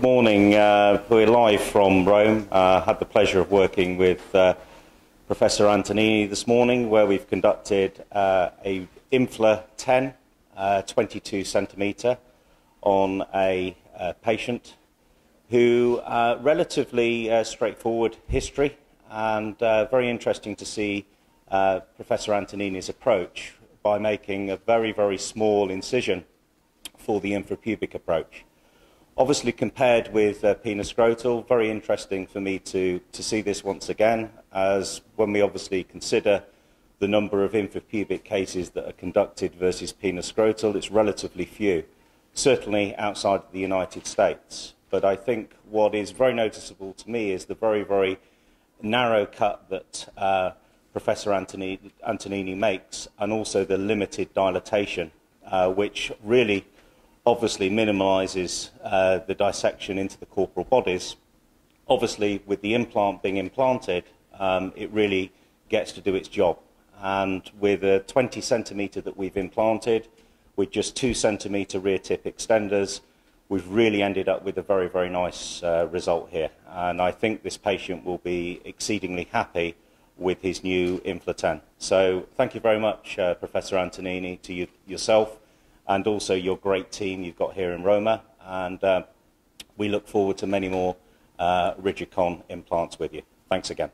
morning. Uh, we're live from Rome. Uh, had the pleasure of working with uh, Professor Antonini this morning, where we've conducted uh, a Infla 10, uh, 22 centimetre, on a uh, patient who relatively straightforward history and very interesting to see Professor Antonini's approach by making a very, very small incision for the infrapubic approach. Obviously, compared with uh, penoscrotal, very interesting for me to, to see this once again, as when we obviously consider the number of infrapubic cases that are conducted versus penoscrotal, it's relatively few, certainly outside of the United States. But I think what is very noticeable to me is the very, very narrow cut that uh, Professor Antonini, Antonini makes, and also the limited dilatation, uh, which really obviously minimises uh, the dissection into the corporal bodies. Obviously, with the implant being implanted, um, it really gets to do its job. And with a 20 centimetre that we've implanted, with just two centimetre rear tip extenders, we've really ended up with a very, very nice uh, result here. And I think this patient will be exceedingly happy with his new Infla 10. So thank you very much, uh, Professor Antonini, to you, yourself and also your great team you've got here in Roma. And uh, we look forward to many more uh, Rigicon implants with you. Thanks again.